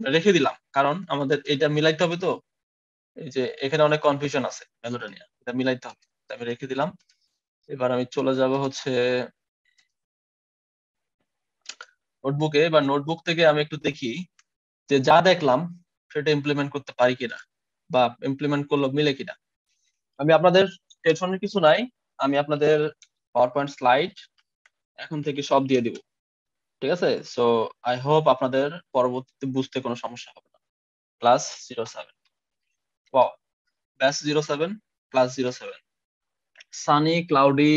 রেখে দিলাম। কারণ আমাদের এটা মিলাইতে হবে তো। এই যে এখানে অনেক কনফিউশন আছে ভ্যালুটা নিয়ে এটা মিলাইতে হবে। আমি রেখে দিলাম। এবার আমি চলে যাব হচ্ছে নোটবুকে এবার নোটবুক থেকে আমি একটু দেখি যে যা দেখলাম, সেটা ইমপ্লিমেন্ট করতে পারি কিনা বা ইমপ্লিমেন্ট করল মিলে কিনা। আমি আপনাদের টেনশনের কিছু নাই। আমি আপনাদের পাওয়ার পয়েন্ট স্লাইড এখন থেকে সব দিয়ে দিব। ঠিক আছে? সো আই হোপ আপনাদের পরবর্তীতে বুঝতে কোনো সমস্যা হবে না। ক্লাস জিরো সেভেন ব্যাস zero seven class zero seven sunny cloudy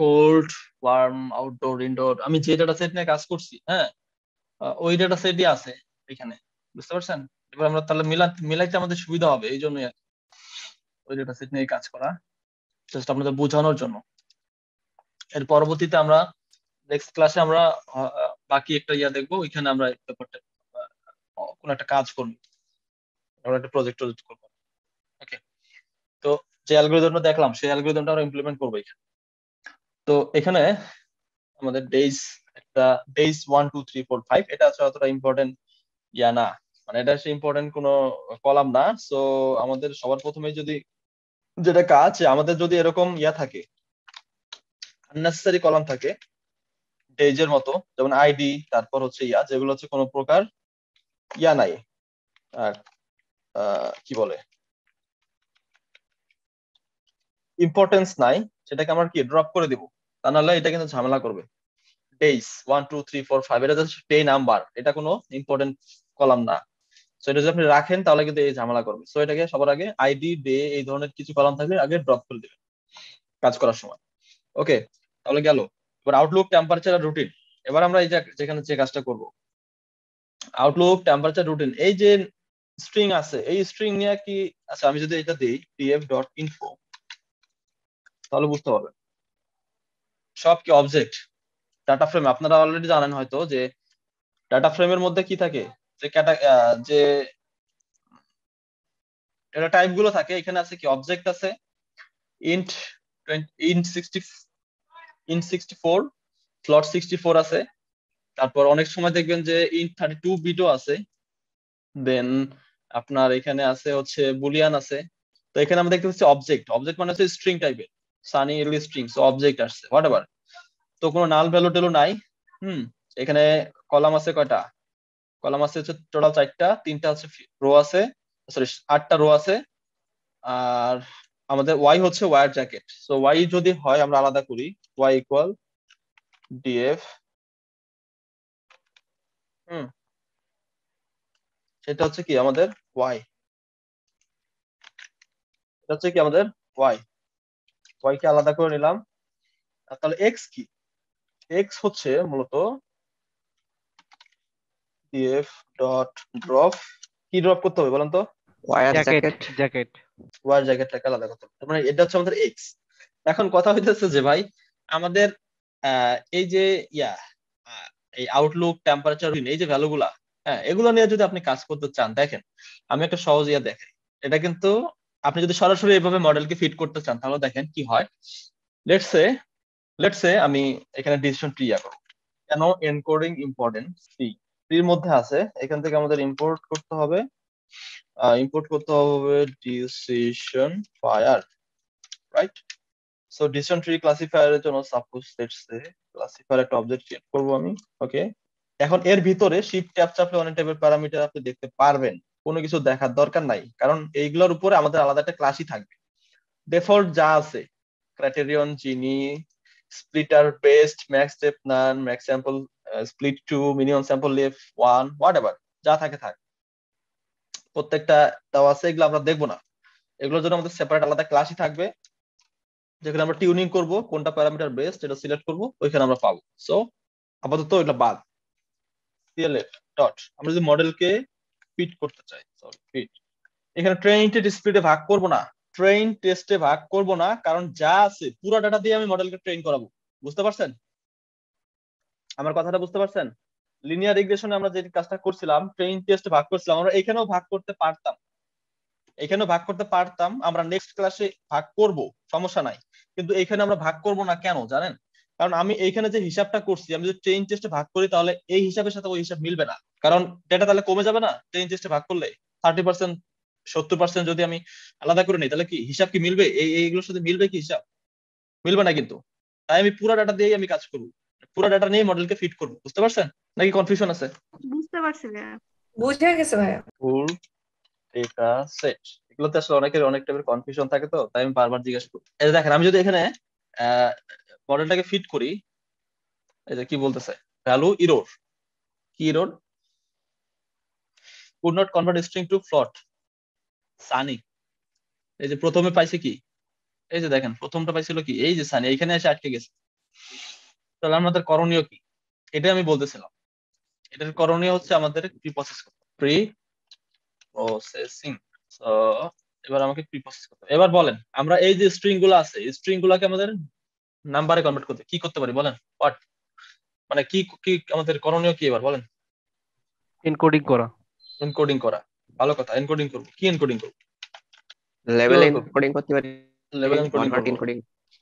cold warm outdoor indoor আমি যে ডাটা সেট নিয়ে কাজ করছি হ্যাঁ? ওই ডাটা সেটই আছে এখানে। বুঝতে পারছেন? এবার আমরা তাহলে মিলাইতে আমাদের সুবিধা হবে, এই জন্যই ওই ডাটা সেট নিয়ে কাজ করা। জাস্ট আপনাদের বোঝানোর জন্য। এর পরবর্তীতে আমরা নেক্সট ক্লাসে আমরা বাকি একটা ইয়া দেখব, ওইখানে আমরা ব্যাপারটা কোন একটা কাজ করব। আমরা একটা প্রজেক্ট প্রজেক্ট করব। ওকে তো যে অ্যালগোরিদমটা দেখলাম, সেই অ্যালগোরিদমটা আমরা ইমপ্লিমেন্ট করব এখানে। তো এখানে আমাদের ডেইজ একটা days one two three four five এটা আসলে অতটা ইম্পর্টেন্ট ইয়া না। মানে এটা হচ্ছে ইম্পর্টেন্ট কোনো কলাম না। সো আমাদের সবার প্রথমে যদি যেটা কাজ, আমাদের যদি এরকম ইয়া থাকে আননেসেসারি কলাম থাকে ডেজের মতো, যেমন আইডি তারপর হচ্ছে ইয়া, যেগুলো হচ্ছে কোনো প্রকার ইয়া নাই। আর কি বলে? ইম্পর্টেন্স নাই, সেটাকে আমরা কি ড্রপ করে দিব? তা নাহলে এটা কিন্তু ঝামেলা করবে। Days one two three four five এটা হচ্ছে ডে নাম্বার এটা কোনো ইম্পর্টেন্ট কলাম না। সো এটা যদি আপনি রাখেন, তাহলে কিন্তু এই ঝামেলা করবে। সো এটাকে সবার আগে আইডি ডে এই ধরনের কিছু কলাম থাকলে আগে ড্রপ করে দেবেন কাজ করার সময়। ওকে তাহলে গেল। এবার আউটলুক টেম্পারেচার আর রুটিন এবার আমরা এই যেখানে যে কাজটা করব। আউটলুক টেম্পারেচার রুটিন এই যে স্ট্রিং আছে, এই স্ট্রিং নিয়ে কি আচ্ছা আমি যদি এটা দিই pf ডট ইনফো তাহলে বুঝতে পারবেন। সব কি অবজেক্ট ডাটা ফ্রেম আপনারা অলরেডি জানেন হয়তো যে ডাটা ফ্রেমের মধ্যে কি থাকে? যে যে এটা টাইপগুলো থাকে। এখানে আছে কি? অবজেক্ট আছে int int sixty int sixty four slot sixty four আছে। তারপর অনেক সময় দেখবেন যে ইন্ট থার্টি টু বিটও আছে। দেন আপনার এখানে আছে হচ্ছে বুলিয়ান আছে। তো এখানে আমরা দেখতে পাচ্ছি অবজেক্ট অবজেক্ট মানে হচ্ছে স্ট্রিং টাইপের সানি এলি স্ট্রিং অবজেক্ট আসছে হোয়াট এভার তো কোনো নাল ভ্যালু টেলু নাই। হুম, এখানে কলাম আছে কয়টা? কলাম আছে হচ্ছে টোটাল চারটা, তিনটা হচ্ছে রো আছে সরি আটটা রো আছে। আর আমাদের ওয়াই হচ্ছে ওয়ার জ্যাকেট সো ওয়াই যদি হয় আমরা আলাদা করি ওয়াই ইকুয়াল ডিএফ হুম সেটা হচ্ছে কি আমাদের ওয়াই এটা হচ্ছে কি আমাদের ওয়াই ওয়াই কে আলাদা করে নিলাম তাহলে এক্স কি? এক্স হচ্ছে মূলত ডিএফ ডট ড্রপ কি ড্রপ করতে হবে বলেন তো? জ্যাকেট জ্যাকেট ওয়ার জ্যাকেটটাকে আলাদা করতে হবে মানে এটা হচ্ছে আমাদের এক্স এখন কথা হইতেছে যে ভাই, আমাদের এই যে, ইয়া এই আউটলুক টেম্পারেচার এই যে ভ্যালুগুলা হ্যাঁ এগুলো নিয়ে যদি আপনি কাজ করতে চান, দেখেন, আমি একটা সহজ ইয়া দেখাই। এটা কিন্তু আপনি যদি সরাসরি এইভাবে মডেলকে ফিট করতে চান, তাহলে দেখেন কি হয়। লেটসে লেটসে আমি এখানে ডিসিশন ট্রি ইয়া করব কেন এনকোডিং ইম্পর্টেন্ট সি ট্রির মধ্যে আছে, এখান থেকে আমাদের ইম্পোর্ট করতে হবে ইম্পোর্ট করতে হবে decision fire right so decision tree ক্লাসিফায়ারের জন্য সাপোজ লেটস সে ক্লাসিফায়ার একটা অবজেক্ট ক্রিয়েট করব আমি ওকে এখন এর ভিতরে শিফট ট্যাপ চাপলে অনেক টাইপের প্যারামিটার আপনি দেখতে পারবেন, কোনো কিছু দেখার দরকার নাই, কারণ এইগুলোর উপরে আমাদের আলাদা একটা ক্লাসই থাকবে। ডিফল্ট যা আছে criterion gini splitter best max step none max sample split two minimum sample leaf one whatever যা থাকে থাক। প্রত্যেকটা দেওয়া আছে, এগুলো আমরা দেখব না। এগুলোর জন্য আমাদের সেপারেট আলাদা ক্লাসই থাকবে, যেখানে আমরা টিউনিং করব, কোনটা প্যারামিটার বেস্ট এটা সিলেক্ট করব, ওইখানে আমরা পাবো। সো আপাতত এটা বাদ। সিএলএফ ডট আমরা যদি মডেলকে ফিট করতে চাই সরি ফিট এখানে ট্রেন টেস্ট স্পিডে ভাগ করব না। ট্রেন টেস্টে ভাগ করব না, কারণ যা আছে, পুরো ডাটা দিয়ে আমি মডেলকে ট্রেন করাবো। বুঝতে পারছেন? আমার কথাটা বুঝতে পারছেন? লিনিয়ার রিগ্রেশনে আমরা যে কাজটা করছিলাম ট্রেন টেস্টে ভাগ করছিলাম, আমরা এখানেও ভাগ করতে পারতাম। এখানেও ভাগ করতে পারতাম, আমরা নেক্সট ক্লাসে ভাগ করব, সমস্যা নাই। কিন্তু এখানে আমরা ভাগ করব না কেন, জানেন? কারণ আমি এইখানে যে হিসাবটা করছি, আমি যদি ট্রেন টেস্টে ভাগ করি, তাহলে এই হিসাবের সাথে ওই হিসাব মিলবে না। কারণ ডেটা তাহলে কমে যাবে না ট্রেন টেস্টে ভাগ করলে? থার্টি পার্সেন্ট সত্তর পার্সেন্ট যদি আমি আলাদা করে নিই, তাহলে কি হিসাব কি মিলবে? এই, এইগুলোর সাথে মিলবে কি হিসাব? মিলবে না কিন্তু। তাই আমি পুরো ডাটা দিয়েই আমি কাজ করব। পুরো ডাটা নিয়ে মডেলকে ফিট করব, বুঝতে পারছেন? নাকি কনফিউশন আছে? বুঝতে পারছি বুঝে গেছে ভাইয়া। ফুল ডেটা সেট এগুলোতে আসলে অনেকের অনেক টাইপের কনফিউশন থাকে তো তাই আমি বারবার জিজ্ঞেস করি। এই দেখেন আমি যদি এখানে মডেলটাকে ফিট করি এই যে কি বলতেছে? ভ্যালু ইরোর কি error could not convert string to float sunny এই যে প্রথমে পাইছে কি? এই যে দেখেন প্রথমটা পাইছিল কি? এই যে সানি এইখানে এসে আটকে গেছে। তাহলে আমাদের করণীয় কি? এটাই আমি বলতেছিলাম। এটার করণীয় হচ্ছে আমাদের প্রি প্রসেস করতে প্রি প্রসেসিং এবার আমাকে প্রি প্রসেস করতে হবে। এবার বলেন আমরা এই যে স্ট্রিংগুলো আছে এই স্ট্রিং গুলাকে আমাদের নাম্বারে কনভার্ট করতে কি করতে পারি বলেন? হোয়াট মানে কি কি আমাদের করণীয় কি এবার বলেন? এনকোডিং করা। এনকোডিং করা। ভালো কথা এনকোডিং করব। কি এনকোডিং করব? লেভেল এনকোডিং করতে পারি। লেভেল এনকোডিং এনকোডিং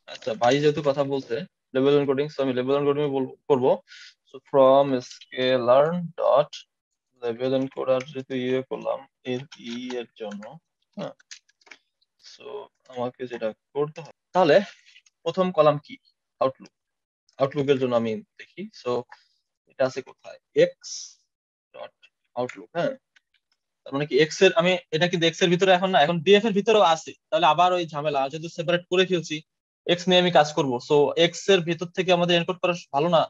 আচ্ছা ভাই যেহেতু কথা বলছে লেভেল এনকোডিং সো আমি লেভেল এনকোডিং করব। From scaler dot level encoder যেহেতু ইয়ে করলাম, এর ই এর জন্য হ্যাঁ। সো আমাকে যেটা করতে হবে, তাহলে প্রথম কলাম কি? আউটলুক আউটলুকের জন্য আমি দেখি। সো এটা আছে কোথায়? এক্স ডট আউটলুক হ্যাঁ। তার মানে কি এক্সের, আমি, এটা কিন্তু এক্সের ভিতরে এখন না, এখন ডিএফ এর ভিতরেও আছে। তাহলে আবার ওই ঝামেলা, যেহেতু সেপারেট করে ফেলছি এক্স নিয়ে আমি কাজ করব। সো এক্সের ভিতর থেকে আমাদের এনকোড করা ভালো না।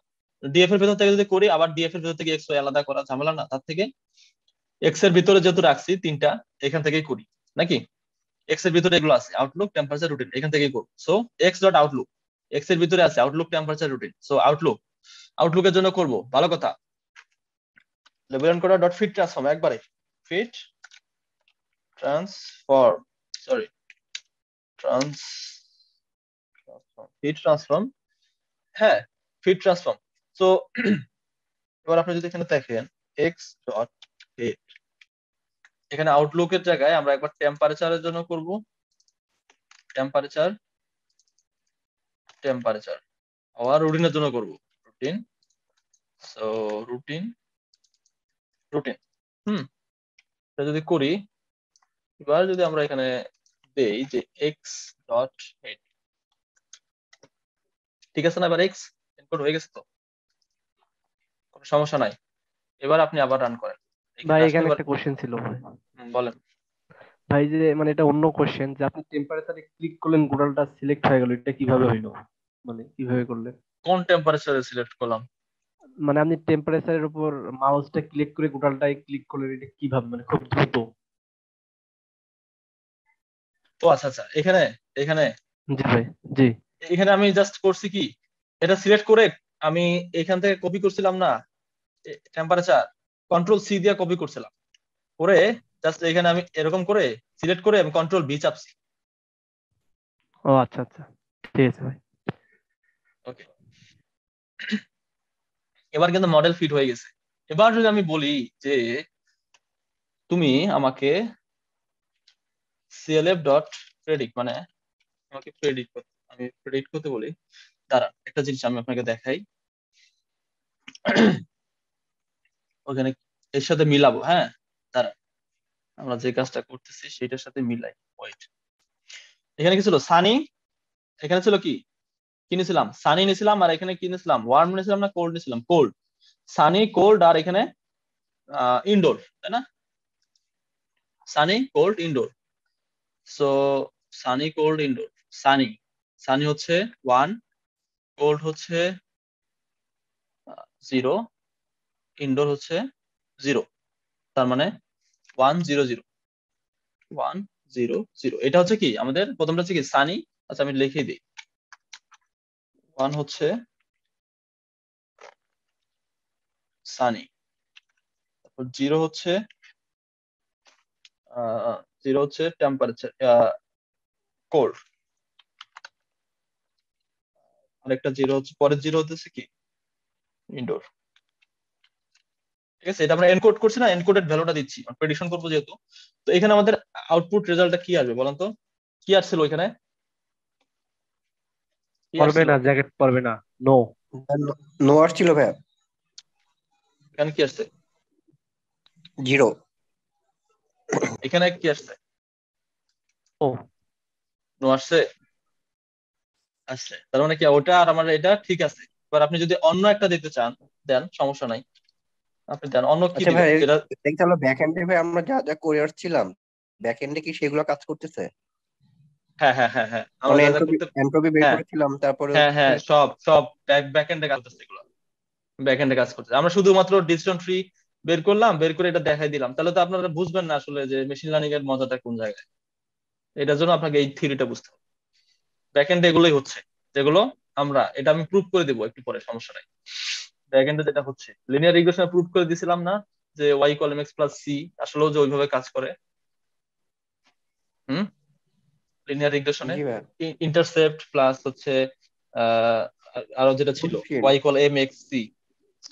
ডিএফ এর ভিতর থেকে যদি করি, আবার ডিএফ এর ভিতর থেকে এক্স ওয়াই আলাদা করা ঝামেলা না, তার থেকে এক্সের ভিতরে যেহেতু রাখছি তিনটা, এখান থেকেই করি, নাকি? এক্সের ভিতরে এগুলো আছে আউটলুক টেম্পারেচার রুটিন এখান থেকেই করব। সো এক্স ডট আউটলুক এক্সের ভিতরে আছে outlook temperature routine so outlook আউটলুকের জন্য করব, ভালো কথা। Level encoder dot fit transform একবারে। Fit transform sorry trans fit transform হ্যাঁ ফিট ট্রান্সফর্ম সো এবার আপনি যদি এখানে দেখেন এক্স ডট ফিট এখানে আউটলুকের জায়গায় আমরা একবার টেম্পারেচারের জন্য করব। টেম্পারেচার টেম্পারেচার আবার রুটিনের জন্য করব। রুটিন সো রুটিন রুটিন হুম যদি করি, এবার যদি আমরা এখানে দেই যে এক্স ডট হেড ঠিক আছে না? এবার এক্স এনকোড হয়ে গেছে তো? সমস্যা নাই। এবার আপনি আবার রান করেন। ভাই এখানে একটা কোশ্চেন ছিল ভাই। বলেন। ভাই যে মানে এটা অন্য কোশ্চেন যে আপনি টেম্পারেচারে ক্লিক করলেন গোড়ালটা সিলেক্ট হয়ে গেল এটা কীভাবে হইল? মানে কীভাবে করলেন? কোন টেম্পারেচারে সিলেক্ট করলাম? মানে আপনি টেম্পারেচারের উপর মাউসটা ক্লিক করে গোড়ালটায় ক্লিক করলেন এটা কীভাবে? মানে খুব দ্রুত। তো আচ্ছা আচ্ছা এখানে এখানে। জি ভাই জি। এখানে আমি জাস্ট করছি কি? এটা সিলেক্ট করে আমি এখান থেকে কপি করছিলাম না। টেম্পারেচার কন্ট্রোল সি দিয়ে কপি করছিলাম। করে জাস্ট এখানে আমি এরকম করে সিলেক্ট করে আমি কন্ট্রোল বি চাপছি। ও আচ্ছা আচ্ছা। ঠিক আছে ভাই। ওকে এবার কিন্তু মডেল ফিট হয়ে গেছে। এবার যদি আমি বলি যে তুমি আমাকে সিএলএফ ডট প্রেডিক্ট মানে আমাকে প্রেডিক্ট করতে আমি প্রেডিক্ট করতে বলি। দাঁড়ান একটা জিনিস আমি আপনাকে দেখাই। ওখানে এর সাথে মিলাবো হ্যাঁ? দাঁড়ান আমরা যে কাজটা করতেছি সেটার সাথে মিলাই ওয়েট এখানে কি ছিল? সানি এখানে ছিল কি? কিনেছিলাম সানি নিয়েছিলাম আর এখানে কিনেছিলাম ওয়ার্ম নিয়েছিলাম না কোল্ড নিয়েছিলাম? কোল্ড সানি কোল্ড আর এখানে ইনডোর তাই না? Sunny cold indoor so sunny cold indoor sunny sunny হচ্ছে ওয়ান কোল্ড হচ্ছে জিরো ইনডোর হচ্ছে জিরো তার মানে one zero zero one zero zero এটা হচ্ছে কি? আমাদের প্রথমটা হচ্ছে কি সানি আচ্ছা আমি লিখে দিই। ওয়ান হচ্ছে সানি তারপর জিরো হচ্ছে জিরো হচ্ছে টেম্পারেচার কোল্ড আরেকটা জিরো হচ্ছে পরের জিরো হচ্ছে কি? ইনডোর ঠিক আছে? এটা আমরা এনকোড করছি না এনকোডেড ভ্যালুটা দিচ্ছি প্রেডিকশন করব যেহেতু। তো এখানে আমাদের আউটপুট রেজাল্টটা কি আসবে বলেন তো? কি আসছিল পড়বে আসছিল? না জ্যাকেট পড়বে না নো নো আসছিল ভাইয়া। এখানে কি আসছে? জিরো এখানে কি আসছে? ও নো আসছে? আসছে। তার মানে কি ওটা আর আমার এটা ঠিক আছে। এবার আপনি যদি অন্য একটা দিতে চান দেন সমস্যা নাই। আপনি দেন। অন্য কি ভাই দেখতে হলো ব্যাক এন্ডে ভাই আমরা যা যা করে আসছিলাম ব্যাক এন্ডে কি সেগুলো কাজ করতেছে? হ্যাঁ হ্যাঁ হ্যাঁ হ্যাঁ। আমরা মানে এন্ট্রপি বের হ্যাঁ। করেছিলাম তারপরে হ্যাঁ হ্যাঁ সব সব ব্যাক ব্যাক এন্ডে কাজ করতেছে এগুলো। ব্যাক এন্ডে কাজ করতেছে। আমরা শুধুমাত্র ডিসিশন ট্রি বের করলাম বের করে এটা দেখাই দিলাম। তাহলে তো আপনারা বুঝবেন না আসলে যে মেশিন লার্নিং এর মজাটা কোন জায়গায়। এটার জন্য আপনাকে এই থিওরিটা বুঝতে হবে। ব্যাক এন্ডে এগুলোই হচ্ছে। যেগুলো আমরা এটা আমি প্রুভ করে দেবো একটু পরে সমস্যা নাই ব্যাক এন্ডে যেটা হচ্ছে লিনিয়ার রিগ্রেশনে প্রুভ করে দিছিলাম না যে ওয়াই কলম এক্স প্লাস সি আসলেও যে ওইভাবে কাজ করে। হুম? লিনিয়ার রিগ্রেশনে ইন্টারসেপ্ট প্লাস হচ্ছে আরও যেটা ছিল. Y call M X C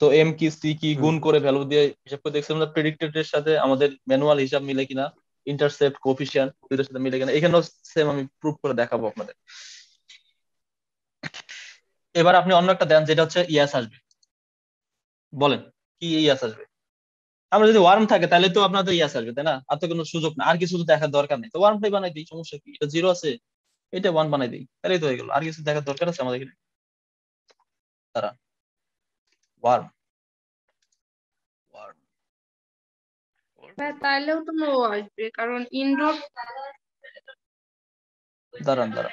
তো এম কি সি কি গুণ করে ভ্যালু দিয়ে হিসাব করে দেখছিলাম না প্রেডিক্টেড এর সাথে আমাদের ম্যানুয়াল হিসাব মিলে কিনা ইন্টারসেপ্ট কোফিশিয়ান্ট দুইটার সাথে মিলে কিনা এখানেও সেম আমি প্রুভ করে দেখাবো আপনাদের। এবার আপনি অন্য একটা দেন যেটা হচ্ছে ইয়াস আসবে। বলেন কি ইয়াস আসবে? আমরা যদি ওয়ার্ম থাকে তাহলে তো আপনাদের ইয়াস আসবে তাই না? আর তো কোনো সুযোগ না আর কিছু তো দেখার দরকার নেই। তো ওয়ার্মটাই বানাই দিই সমস্যা কি? এটা জিরো আছে এটা ওয়ান বানাই দিই তাহলেই তো হয়ে গেল। আর কিছু দেখার দরকার আছে আমাদের এখানে? তারা ওয়ার্ম। হ্যাঁ তাইলেও তো আসবে কারণ ইনডোর দাঁড়ান দাঁড়ান।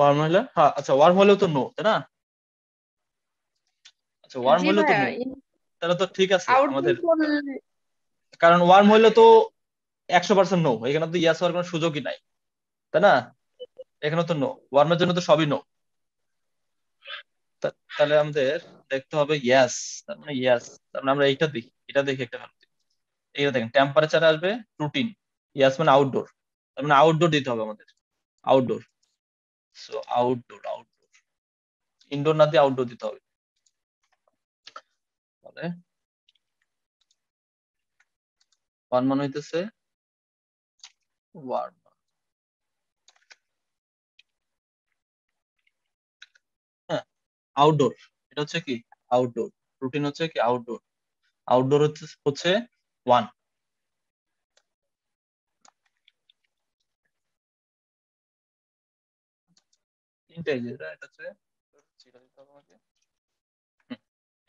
ওয়ার্ম হলে? হ্যাঁ আচ্ছা ওয়ার্ম হলেও তো নো তাই না? আচ্ছা ওয়ার্ম জি হলেও তো নো তাহলে তো ঠিক আছে আমাদের কারণ ওয়ার্ম হলে তো একশো পার্সেন্ট নো এখানে তো ইয়াস হওয়ার কোনো সুযোগই নাই তাই না? এখানে তো নো ওয়ার্মের জন্য তো সবই নো তাহলে আমাদের দেখতে হবে ইয়াস তার মানে ইয়াস তার মানে আমরা এইটা দেখি এটা দেখি একটা ভালো এইটা দেখেন টেম্পারেচার আসবে রুটিন ইয়াস মানে আউটডোর তার মানে আউটডোর দিতে হবে আমাদের outdoor so outdoor outdoor indoor না দিয়ে আউটডোর দিতে হবে। তাহলে ওয়ান মানে হইতেছে ওয়ার্ম হ্যাঁ আউটডোর এটা হচ্ছে কি? আউটডোর রুটিন হচ্ছে কি? আউটডোর আউটডোর হচ্ছে হচ্ছে ওয়ান তিনটাই এটা হচ্ছে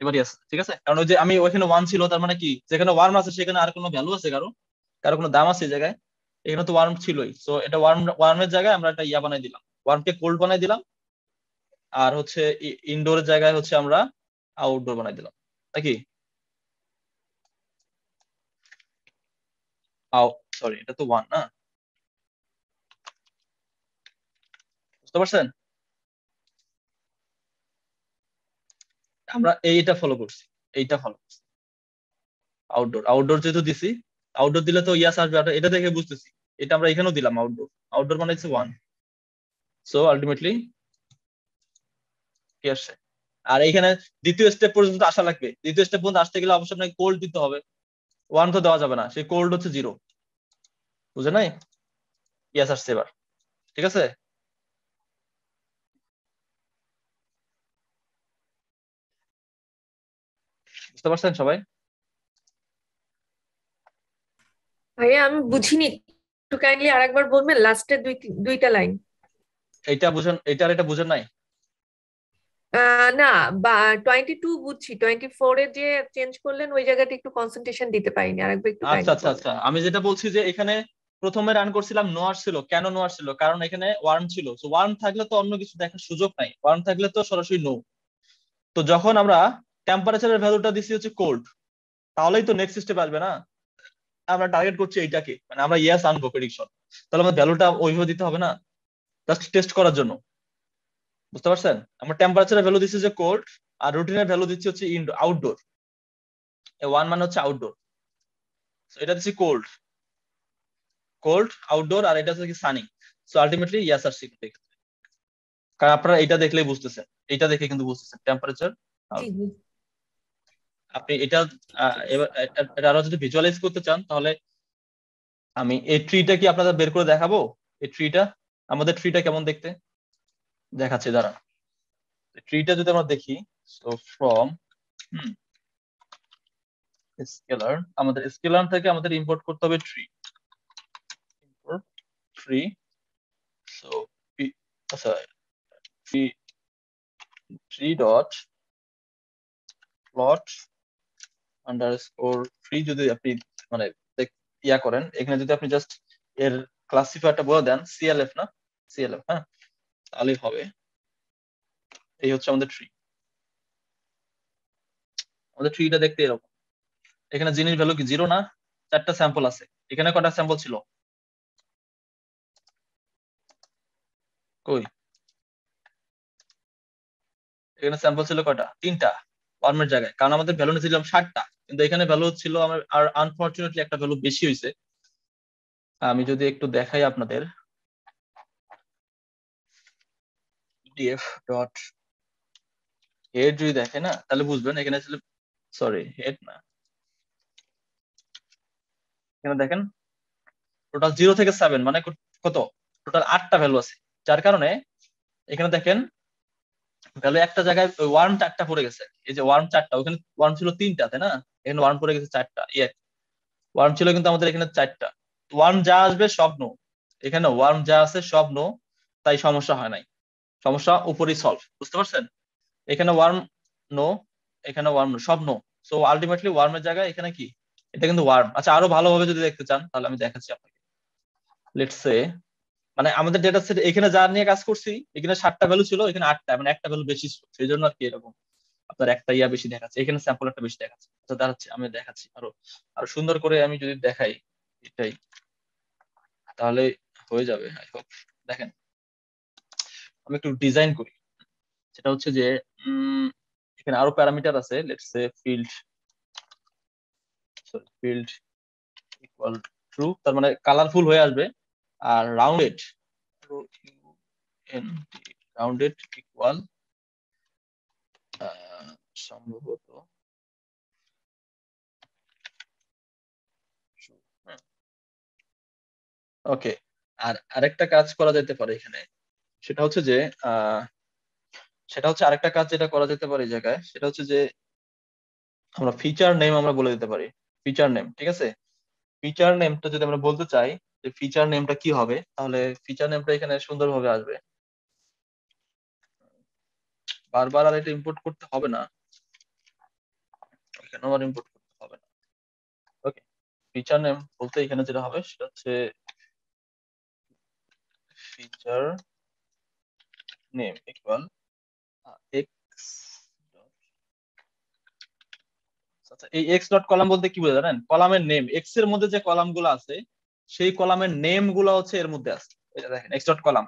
এবার ঠিক আছে? কারণ ওই যে আমি ওইখানে ওয়ান ছিল তার মানে কি? যেখানে ওয়ার্ম আছে সেখানে আর কোনো ভ্যালু আছে কারও? কারও কোনো দাম আছে জায়গায়? এখানে তো ওয়ার্ম ছিলই। সো এটা ওয়ার্ম ওয়ার্মের জায়গায় আমরা একটা ইয়া বানাই দিলাম। ওয়ার্মকে কোল্ড বানাই দিলাম। আর হচ্ছে ইনডোরের জায়গায় হচ্ছে আমরা আউটডোর বানাই দিলাম। নাকি আউ সরি এটা তো ওয়ান না? বুঝতে পারছেন? আমরা এইটা ফলো করছি, এইটা ফলো করছি। আউটডোর আউটডোর যেহেতু দিছি আউটডোর দিলে তো ইয়াস আসবে এটা দেখে বুঝতেছি, এটা আমরা এখানেও দিলাম আউটডোর আউটডোর মানে হচ্ছে ওয়ান সো আলটিমেটলি কি আর এইখানে দ্বিতীয় স্টেপ পর্যন্ত আসা লাগবে। দ্বিতীয় স্টেপ পর্যন্ত আসতে গেলে অবশ্যই আপনাকে কোল্ড দিতে হবে। ওয়ান তো দেওয়া যাবে না, সেই কোল্ড হচ্ছে জিরো বুঝে নাই? ইয়াস আসছে এবার। ঠিক আছে? বুঝতে পারছেন সবাই? ভাইয়া আমি বুঝিনি। একটু কাইন্ডলি আরেকবার বলবেন লাস্টের দুই দুইটা লাইন এইটা বুঝেন এটা আর এটা বুঝেন নাই? না বা টোয়েন্টি টু বুঝছি। টোয়েন্টি ফোর এ যে চেঞ্জ করলেন ওই জায়গাটা একটু কনসেন্ট্রেশন দিতে পারিনি। আরেকবার একটু আচ্ছা আচ্ছা আচ্ছা। আমি যেটা বলছি যে এখানে প্রথমে রান করছিলাম নোয়ার ছিল। কেন নোয়ার ছিল? কারণ এখানে ওয়ার্ম ছিল। তো ওয়ার্ম থাকলে তো অন্য কিছু দেখার সুযোগ নাই। ওয়ার্ম থাকলে তো সরাসরি নো তো যখন আমরা টেম্পারেচারের ভ্যালুটা দিছি হচ্ছে কোল্ড তাহলেই তো নেক্সট স্টেপ আসবে না? আমরা টার্গেট করছি এইটাকে। মানে আমরা ইয়াস আনব প্রেডিকশন তাহলে আমাদের ভ্যালুটা ওইভাবে দিতে হবে না? জাস্ট টেস্ট করার জন্য। বুঝতে পারছেন? আমরা টেম্পারেচারের ভ্যালু দিচ্ছি যে কোল্ড আর রুটিনের ভ্যালু দিচ্ছি হচ্ছে ইনডোর আউটডোর ওয়ান মানে হচ্ছে আউটডোর এটা দিচ্ছি কোল্ড কোল্ড আউটডোর আর এটা হচ্ছে সানি সো আলটিমেটলি ইয়াস আর সিক কারণ আপনারা এটা দেখলেই বুঝতেছেন। এটা দেখে কিন্তু বুঝতেছেন টেম্পারেচার আপনি এটা এটা- আরও যদি ভিজুয়ালাইজ করতে চান, তাহলে আমি এই ট্রিটা কি আপনাদের বের করে দেখাবো? এই ট্রিটা আমাদের ট্রিটা কেমন দেখতে? দেখাচ্ছে, দাঁড়ান। ট্রিটা যদি আমরা দেখি সো ফ্রম স্কেলার আমাদের স্কেলার থেকে আমাদের ইম্পোর্ট করতে হবে ট্রি ইম্পোর্ট ট্রি সো আচ্ছা tree tree dot plot underscore tree যদি আপনি মানে ইয়া করেন, এখানে যদি আপনি জাস্ট এর ক্লাসিফায়ারটা বলে দেন সিএলএফ না? সিএলএফ হ্যাঁ? তাহলেই হবে। এই হচ্ছে আমাদের ট্রি আমাদের ট্রিটা দেখতে এরকম। এখানে জিনিস ভ্যালু কি? জিরো না? চারটা স্যাম্পল আছে। এখানে কটা স্যাম্পল ছিল? কই? এখানে স্যাম্পল ছিল কয়টা? তিনটা। ওয়ার্মের জায়গায়। কারণ আমাদের ভ্যালু নিয়েছিলাম ষাটটা। কিন্তু এখানে ভ্যালু ছিল আমার, আর আনফরচুনেটলি একটা ভ্যালু বেশি হয়েছে। আমি যদি একটু দেখাই আপনাদের। ডিএফ ডট হেড যদি দেখে না, তাহলে বুঝবেন এখানে আসলে সরি হেড না। এখানে দেখেন টোটাল জিরো থেকে সেভেন মানে কত? টোটাল আটটা ভ্যালু আছে। যার কারণে এখানে দেখেন ভ্যালু একটা জায়গায় ওয়ার্ম চারটা পড়ে গেছে এই যে ওয়ার্ম চারটা, ওখানে ওয়ার্ম ছিল তিনটা, তাই না? এখানে ওয়ার্ম পড়ে গেছে চারটা ইয়ে ওয়ার্ম ছিল কিন্তু আমাদের এখানে চারটা। ওয়ার্ম যা আসবে সব নো এখানে ওয়ার্ম যা আছে সব নো তাই সমস্যা হয় নাই। সমস্যা উপরেই সলভ বুঝতে পারছেন? এখানে ওয়ার্ম নো এখানে ওয়ার্ম সব নো সো আলটিমেটলি ওয়ার্মের জায়গায় এখানে কি? এটা কিন্তু ওয়ার্ম আচ্ছা আরও ভালোভাবে যদি দেখতে চান, তাহলে আমি দেখাচ্ছি আপনাকে। লেটস সে মানে আমাদের ডেটা সেট এখানে যা নিয়ে কাজ করছি, এখানে সাতটা ভ্যালু ছিল, এখানে আটটা মানে একটা ভ্যালু বেশি ছিল। সেই জন্য আর কি এরকম আপনার একটা ইয়া বেশি দেখাচ্ছে। এখানে স্যাম্পল একটা বেশি দেখাচ্ছে। আচ্ছা দাঁড়াচ্ছে আমি দেখাচ্ছি আরও আরও সুন্দর করে আমি যদি দেখাই এটাই, তাহলে হয়ে যাবে আই হোপ দেখেন, আমি একটু ডিজাইন করি। সেটা হচ্ছে যে এখানে আরও প্যারামিটার আছে। Let's say field field equal true তার মানে কালারফুল হয়ে আসবে। আর রাউন্ডেড রাউন্ডেড ইকুয়াল সম্ভবত ওকে আর আরেকটা কাজ করা যেতে পারে এখানে, সেটা হচ্ছে যে সেটা হচ্ছে আরেকটা কাজ যেটা করা যেতে পারে জায়গায়, সেটা হচ্ছে যে আমরা ফিচার নেম আমরা বলে দিতে পারি ফিচার নেম ঠিক আছে? ফিচার নেমটা যদি আমরা বলতে চাই যে ফিচার নেমটা কি হবে, তাহলে ফিচার নেমটা এখানে সুন্দরভাবে আসবে। বারবার আর এটা ইম্পোর্ট করতে হবে না। এখানে আবার ইম্পোর্ট করতে হবে না। ওকে ফিচার নেম বলতে এখানে যেটা হবে, সেটা হচ্ছে ফিচার নেম ইকুয়াল এক্স আচ্ছা এই এক্স ডট কলাম বলতে কি বোঝা জানেন? কলামের নেম এক্সের মধ্যে যে কলামগুলো আছে সেই কলামের নেমগুলো হচ্ছে এর মধ্যে আছে। দেখেন X dot column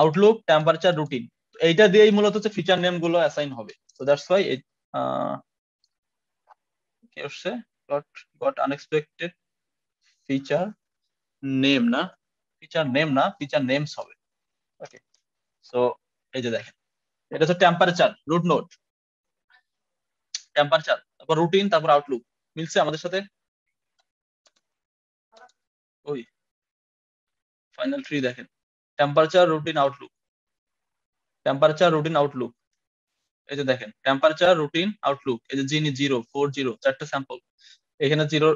outlook temperature routine এইটা দিয়েই মূলত হচ্ছে ফিচার নেমগুলো অ্যাসাইন হবে। তো দ্যাটস ওয়াই কি আসছে? Got got unexpected feature name না? ফিচার নেম না ফিচার নেমস হবে। ওকে সো এই যে দেখেন, এটা হচ্ছে টেম্পারেচার রুট নোট টেম্পারেচার তারপর রুটিন তারপর আউটলুক মিলছে আমাদের সাথে ওই ফাইনাল থ্রি দেখেন। Temperature routine outlook temperature routine outlook এই যে দেখেন টেম্পারেচার রুটিন আউটলুক এই যে জিনি জিরো ফোর জিরো চারটা স্যাম্পল এখানে জিরো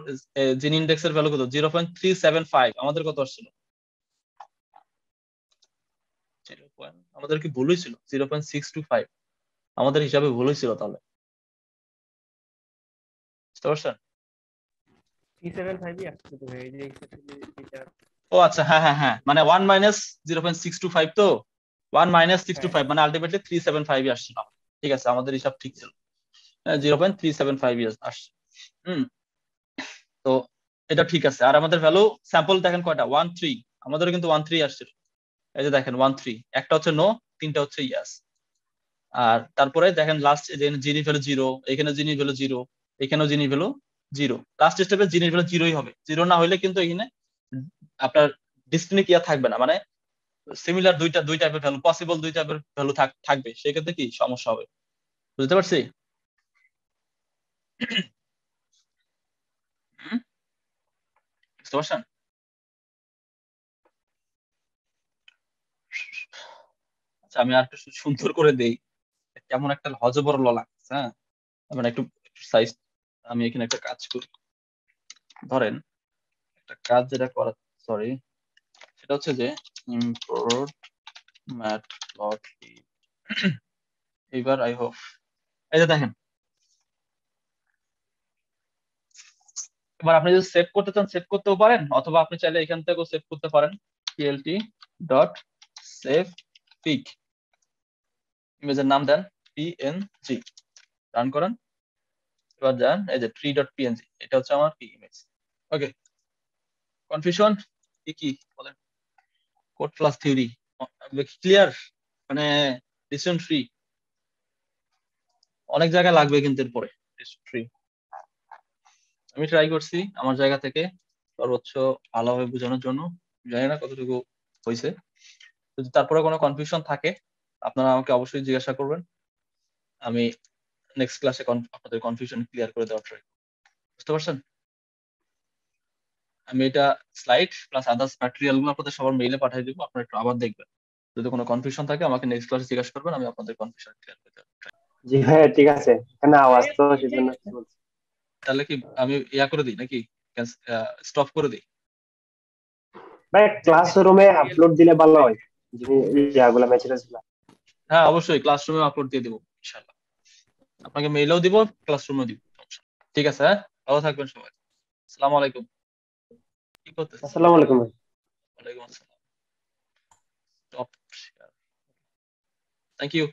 জিনি ইন্ডেক্সের ভ্যালু কত? Zero point three seven five আমাদের কত আসছিল? আমাদের কি ভুলই ছিল? Zero point six two five আমাদের হিসাবে ভুলই ছিল তাহলে। বুঝতে পারছেন থ্রি সেভেন ফাইভই আসছে তো ভাই এই যে এটা ও আচ্ছা হ্যাঁ হ্যাঁ হ্যাঁ মানে one minus zero point six two five তো? One minus six two five মানে আলটিমেটলি থ্রি সেভেন আসছিল ঠিক আছে আমাদের হিসাব ঠিক ছিল। Zero point three seven five আসছে। হুম তো এটা ঠিক আছে। আর আমাদের ভ্যালু স্যাম্পল দেখেন কয়টা? ওয়ান থ্রি আমাদেরও কিন্তু ওয়ান থ্রি আসছিল। এই যে দেখেন ওয়ান থ্রি একটা হচ্ছে নো তিনটা হচ্ছে ইয়াস আর তারপরে দেখেন লাস্ট জিনি ভ্যালু জিরো এখানে জিনি ভ্যালু জিরো এখানেও জিনি ভ্যালু জিরো। লাস্ট স্টেপে জিনিস জিরোই হবে। জিরো না হলে কিন্তু এখানে আপনার ডিস্টিনিক ইয়া থাকবে না। মানে সিমিলার দুইটা দুই টাইপের ভ্যালু পসিবল দুই টাইপের ভ্যালু থাকবে। সেক্ষেত্রে কি সমস্যা হবে? বুঝতে পারছি? বুঝতে পারছেন? আচ্ছা আমি আর একটু সুন্দর করে দেই। কেমন একটা হজবর ল লাগছে হ্যাঁ? মানে একটু সাইজ আমি এখানে একটা কাজ করি। ধরেন, একটা কাজ যেটা করা সরি সেটা হচ্ছে যে ইম্পোর্ট ম্যাটপ্লটলিব এইবার আই হোপ এই যে দেখেন। এবার আপনি যদি সেভ করতে চান সেভ করতেও পারেন, অথবা আপনি চাইলে এখান থেকেও সেভ করতে পারেন। plt ডট সেভ পিক ইমেজের নাম দেন পিএনজি রান করেন। এবার যান, এই যে ট্রি ডট পিএনজি এটা হচ্ছে আমার কি ইমেজ ওকে কনফিউশন কি কি বলেন? কোড প্লাস থিওরি ক্লিয়ার মানে ডিসিশন ট্রি অনেক জায়গায় লাগবে কিন্তু এরপরে ট্রি আমি ট্রাই করছি আমার জায়গা থেকে, সর্বোচ্চ ভালোভাবে বোঝানোর জন্য। জানি না কতটুকু হয়েছে। যদি তারপরে কোনো কনফিউশন থাকে, আপনারা আমাকে অবশ্যই জিজ্ঞাসা করবেন। আমি নেক্সট ক্লাসে আপনাদের কনফিউশন ক্লিয়ার করে দেওয়ার ট্রাই বুঝতে পারছেন? আমি এটা স্লাইড প্লাস আদার্স ম্যাটেরিয়ালগুলো আপনাদের সবার মেইলে পাঠিয়ে দিব আপনারা একটু আবার দেখবেন। যদি কোনো কনফিউশন থাকে আমাকে নেক্সট ক্লাসে জিজ্ঞাসা করবেন আমি আপনাদের কনফিউশন ক্লিয়ার করে try জি ভাই ঠিক আছে। এখানে আওয়াজ তো সেজন্য বলছি। তাহলে কি আমি ইয়া করে দিই নাকি? স্টপ করে দিই? ভাই ক্লাসরুমে আপলোড দিলে ভালো হয়। যিনি ইয়াগুলা ম্যাটেরিয়ালস হ্যাঁ অবশ্যই ক্লাসরুমে আপলোড দিয়ে দেবো ইনশাআল্লাহ। আপনাকে মেইলেও দিব ক্লাসরুমেও দিব ঠিক আছে হ্যাঁ? ভালো থাকবেন সবাই। আসসালামু আলাইকুম। কি করতে আসসালামু আলাইকুম ওয়ালাইকুম আসসালাম। Top thank you